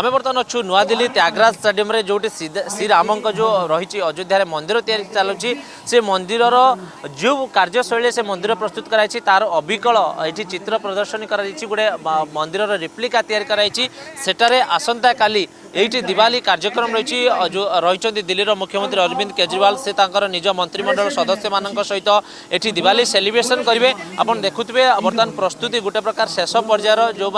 ଆମେ ବର୍ତ୍ତମାନ ଅଛୁ ନୂଆଦିଲ୍ଲୀ ତ୍ୟାଗରାଜ ଷ୍ଟାଡିୟମରେ ଯେଉଁଠି ଶ୍ରୀରାମଙ୍କ ଯେଉଁ ରହିଛି ଅଯୋଧ୍ୟାରେ ମନ୍ଦିର ତିଆରି ଚାଲୁଛି ସେ ମନ୍ଦିରର ଯେଉଁ କାର୍ଯ୍ୟଶୈଳୀରେ ସେ ମନ୍ଦିର ପ୍ରସ୍ତୁତ କରାଯାଇଛି ତାର ଅବିକଳ ଏଠି ଚିତ୍ର ପ୍ରଦର୍ଶନୀ କରାଯାଇଛି ଗୋଟେ ମନ୍ଦିରର ରିପ୍ଲିକା ତିଆରି କରାଯାଇଛି ସେଠାରେ ଆସନ୍ତାକାଲି এইটি দিওয়ালি কার্যক্রম রয়েছে রয়েছেন দিল্লির মুখ্যমন্ত্রী অরবিন্দ কেজরিওয়াল সে তাঁর নিজ মন্ত্রিমণ্ডল সদস্য মান সহিত এটি দিওয়ালি সেলিব্রেসন করবে আপনার দেখুবে বর্তমান প্রস্তুতি গোটে প্রকার শেষ পর্যায়ের যে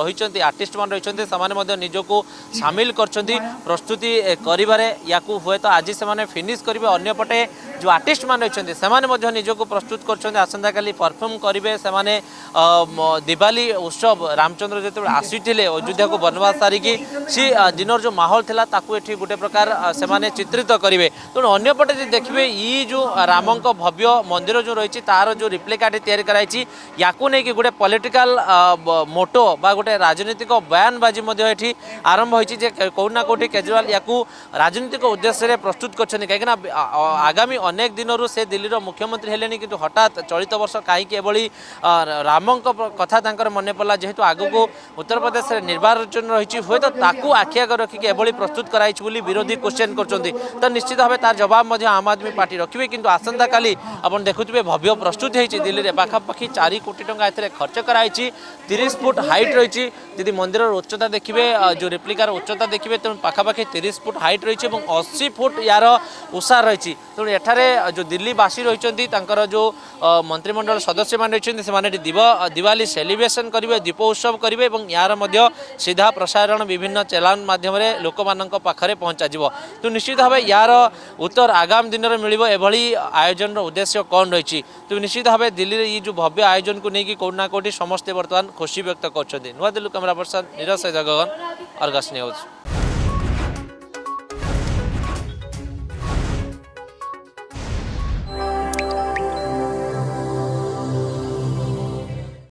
রয়েছেন আর্টিস্ট মানে রয়েছেন সে निजक सामिल कर प्रस्तुति करेत आज से फिनिश करेंगे अंपटे जो आर्टिस्ट मैंने से निजक प्रस्तुत करफर्म करेंगे से मैंने दिवाली उत्सव रामचंद्र जो आसी अयोध्या को बनवास सारिकी सी दिन जो माहौल था गोटे प्रकार से चित्रित करेंगे तेणु अंपटे देखिए ये जो राम भव्य मंदिर जो रही तार जो रिप्लिकाटे याकू नहीं कि गोटे पॉलिटिकल मोटो बा गोटे राजनीतिक बयानबाजी ये ଏଠି ଆରମ୍ଭ ହୋଇଛି ଯେ କେଉଁଠି ନା କେଉଁଠି କେଜରିୱାଲ ୟାକୁ ରାଜନୈତିକ ଉଦ୍ଦେଶ୍ୟରେ ପ୍ରସ୍ତୁତ କରିଛନ୍ତି କାହିଁକିନା ଆଗାମୀ ଅନେକ ଦିନରୁ ସେ ଦିଲ୍ଲୀର ମୁଖ୍ୟମନ୍ତ୍ରୀ ହେଲେଣି କିନ୍ତୁ ହଠାତ୍ ଚଳିତ ବର୍ଷ କାହିଁକି ଏଭଳି ରାମଙ୍କ କଥା ତାଙ୍କର ମନେ ପଡ଼ିଲା ଯେହେତୁ ଆଗକୁ ଉତ୍ତରପ୍ରଦେଶରେ ନିର୍ବାଚନ ରହିଛି ହୁଏତ ତାକୁ ଆଖି ଆଗ ରଖିକି ଏଭଳି ପ୍ରସ୍ତୁତ କରାଯାଇଛି ବୋଲି ବିରୋଧୀ କ୍ୱେଶ୍ଚନ୍ କରୁଛନ୍ତି ତ ନିଶ୍ଚିତ ଭାବେ ତାର ଜବାବ ମଧ୍ୟ ଆମ୍ ଆଦମୀ ପାର୍ଟି ରଖିବେ କିନ୍ତୁ ଆସନ୍ତାକାଲି ଆପଣ ଦେଖୁଥିବେ ଭବ୍ୟ ପ୍ରସ୍ତୁତ ହୋଇଛି ଦିଲ୍ଲୀରେ ପାଖାପାଖି ଚାରି କୋଟି ଟଙ୍କା ଏଥିରେ ଖର୍ଚ୍ଚ କରାଯାଇଛି ତିରିଶ ଫୁଟ ହାଇଟ୍ ରହିଛି ଯଦି ମନ୍ଦିରର ଉଚ୍ଚତା ଦେଖିବେ যে রেপ্লিকার উচ্চতা দেখবে তেমন পাখাপাখি তিরিশ ফুট হাইট রয়েছে এবং অশী ফুট ইয়ার উষা রয়েছে তেমন এখানে যে দিল্লীবাসী রয়েছেন তাঁর যে মন্ত্রিমণ্ডল সদস্য মানে রয়েছেন সে দিব দিওয়ালি সেলিব্রেসন করবে দীপ উৎসব করবে এবং ইয়ার মধ্যে সিধা প্রসারণ বিভিন্ন চ্যানেল মাধ্যমে লোক পাখে পৌঁছাযিব তো নিশ্চিত ভাবে ইয়ার উত্তর আগাম দিনের মিলব এভাবে আয়োজনের উদ্দেশ্য কম রয়েছে তো নিশ্চিত ভাবে দিল্লির এই যে ভব্য আয়োজনকে নিয়ে কোটি না কোটি সমস্তে বর্তমান খুশি ব্যক্ত করছেন নূদিল্লি ক্যামেরা পর্সন নিরজ জগন अर्गास ने